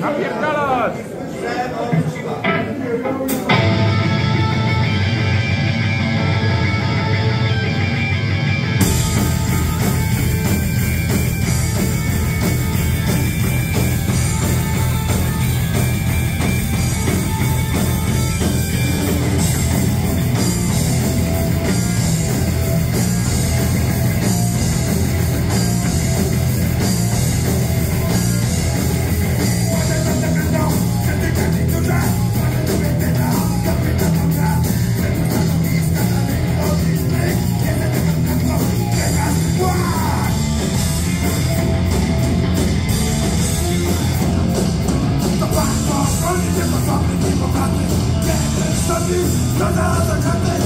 Napierdalas! Granada, Capella!